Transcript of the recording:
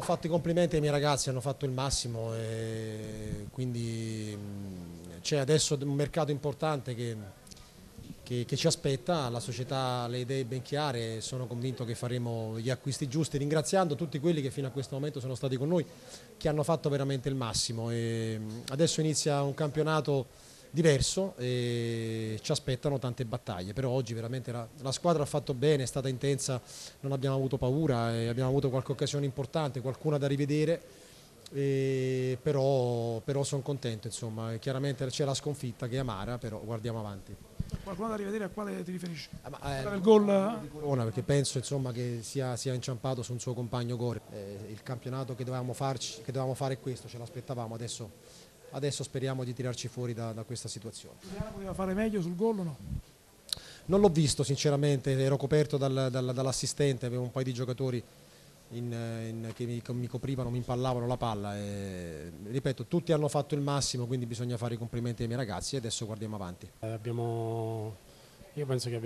fatto i complimenti ai miei ragazzi, hanno fatto il massimo quindi c'è adesso un mercato importante che, che, che, ci aspetta, la società ha le idee ben chiare sono convinto che faremo gli acquisti giusti, ringraziando tutti quelli che fino a questo momento sono stati con noi, che hanno fatto veramente il massimo. E adesso inizia un campionato diverso e ci aspettano tante battaglie, però oggi veramente la, la, squadra ha fatto bene, è stata intensa, non abbiamo avuto paura, abbiamo avuto qualche occasione importante, qualcuna da rivedere, però, però sono contento, insomma, chiaramente c'è la sconfitta che è amara, però guardiamo avanti. Qualcuno da rivedere a quale ti riferisci? Ah, ma, eh, il gol di Corona perché penso insomma, che sia, sia, inciampato su un suo compagno Gore. Eh, il campionato che dovevamo, farci, che dovevamo fare è questo, ce l'aspettavamo, adesso adesso speriamo di tirarci fuori da, da questa situazione. Poteva fare meglio sul gol o no? Non l'ho visto sinceramente, ero coperto dal, dal, dall'assistente, avevo un paio di giocatori in, in, che mi, mi, coprivano, mi impallavano la palla e, ripeto, tutti hanno fatto il massimo, quindi bisogna fare i complimenti ai miei ragazzi e adesso guardiamo avanti. Eh, abbiamo, io penso che